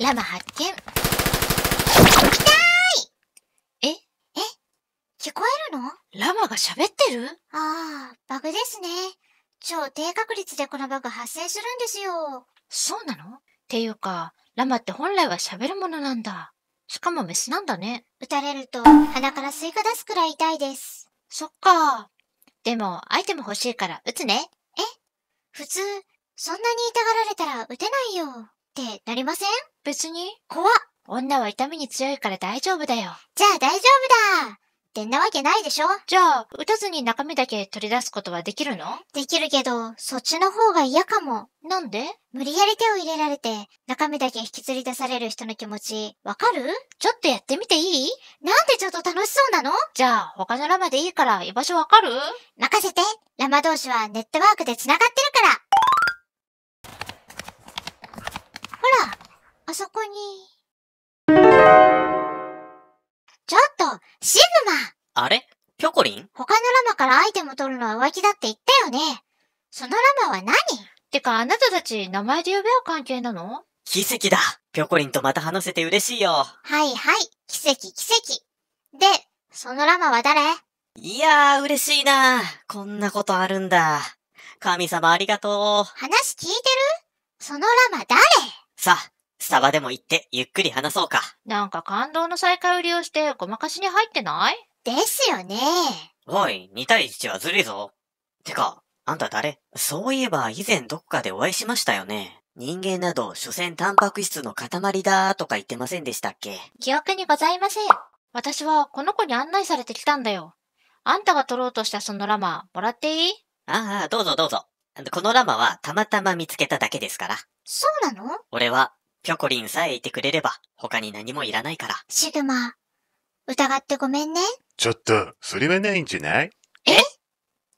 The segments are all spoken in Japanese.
ラマ発見。え？聞こえるの？ラマが喋ってる？ああ、バグですね。超低確率でこのバグ発生するんですよ。そうなの？っていうか、ラマって本来は喋るものなんだ。しかもメスなんだね。撃たれると鼻からスイカ出すくらい痛いです。そっか。でも、アイテム欲しいから撃つね。普通、そんなに痛がられたら撃てないよ。ってなりません？別に？怖っ。女は痛みに強いから大丈夫だよ。じゃあ大丈夫だ。ってんなわけないでしょ？じゃあ、撃たずに中身だけ取り出すことはできるの？できるけど、そっちの方が嫌かも。なんで？無理やり手を入れられて、中身だけ引きずり出される人の気持ち、わかる？ちょっとやってみていい？なんでちょっと楽しそうなの？じゃあ、他のラマでいいから居場所わかる？任せて。ラマ同士はネットワークで繋がってるから。シグマ。あれ？ピョコリン？他のラマからアイテム取るのは浮気だって言ったよね。そのラマは何？てか、あなたたち名前で呼べ合う関係なの？奇跡だ。ピョコリンとまた話せて嬉しいよ。はいはい、奇跡奇跡。で、そのラマは誰？いやー、嬉しいな。こんなことあるんだ。神様ありがとう。話聞いてる？そのラマ誰？さあ、スタバでも行ってゆっくり話そうか。なんか感動の再会を利用してごまかしに入ってない？ですよね。おい、2対1はずるいぞ。てか、あんた誰？そういえば以前どこかでお会いしましたよね。人間など、所詮タンパク質の塊だーとか言ってませんでしたっけ？記憶にございません。私はこの子に案内されてきたんだよ。あんたが取ろうとしたそのラマ、もらっていい？ああ、どうぞどうぞ。このラマはたまたま見つけただけですから。そうなの？俺は、ピョコリンさえいてくれれば、他に何もいらないから。シグマ、疑ってごめんね。ちょっと、それはないんじゃない？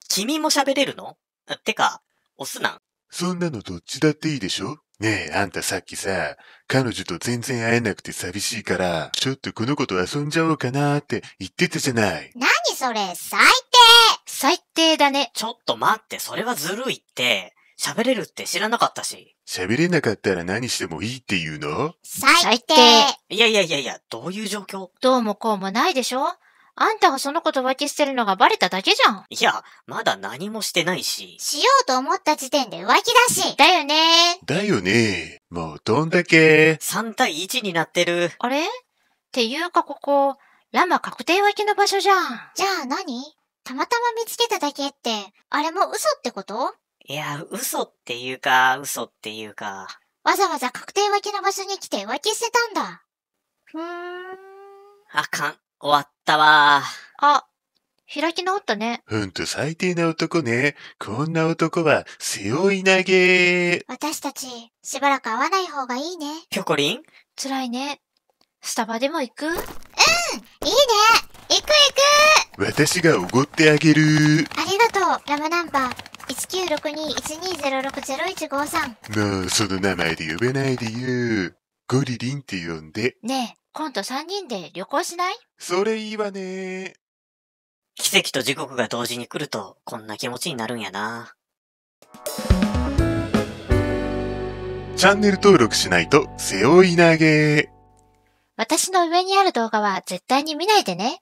君も喋れるの？てか、オスなん？そんなのどっちだっていいでしょ？ねえ、あんたさっきさ、彼女と全然会えなくて寂しいから、ちょっとこの子と遊んじゃおうかなーって言ってたじゃない。何それ、最最低だね。ちょっと待って、それはずるいって。喋れるって知らなかったし。喋れなかったら何してもいいっていうの？最低最いやいやいやいや、どういう状況？どうもこうもないでしょ？あんたがその子と浮気してるのがバレただけじゃん。いや、まだ何もしてないし。しようと思った時点で浮気だし。だよねだよねもうどんだけ。3対1になってる。あれ？っていうかここ、ラマ確定浮気の場所じゃん。じゃあ何？たまたま見つけただけって、あれも嘘ってこと？いや、嘘っていうか、嘘っていうか。わざわざ確定浮気の場所に来て浮気してたんだ。ふーん。あかん。終わったわあ、開き直ったね。ほんと最低な男ね。こんな男は背負い投げ。私たち、しばらく会わない方がいいね。ピョコリン？辛いね。スタバでも行く？いいね行く行私がおごってあげる。くありがとうラムナンバー1962-1206-0153もうその名前で呼べないでよ。ゴリリンって呼んで。ねえ、今度3人で旅行しない？それいいわね。奇跡と地獄が同時に来ると、こんな気持ちになるんやな。チャンネル登録しないと背負い投げ。私の上にある動画は絶対に見ないでね。